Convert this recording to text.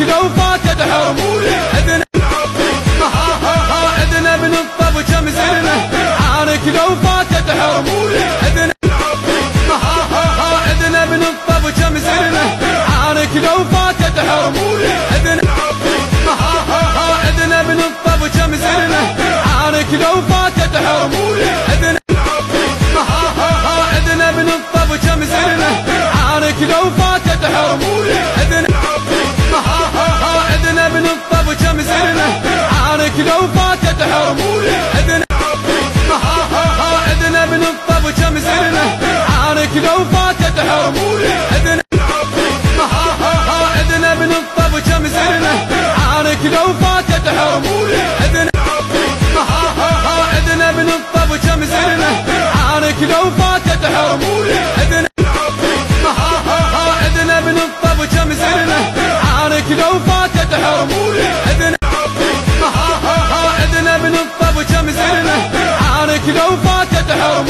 لو فات الحرم إذن ها ها ها إذن ابن الطب كم زلنا عارك لو فات الحرم إذن ها ها ها إذن ابن الطب كم زلنا عارك لو فات الحرم إذن ها ها ها إذن ابن الطب كم زلنا عارك لو فات الحرم عمرك لو فاتت حرمولي عدنا ها ها ها اذن الطب كم سنة؟ عارك لو فاتت حرمولي عدنا ها ها ها اذن الطب كم سنة؟ عارك لو فاتت حرمولي عدنا ها ها ها اذن الطب كم سنة؟ عارك لو فاتت حرمولي عدنا ها ها ها اذن الطب كم سنة؟ عارك لو فاتت حرمولي ما تدحر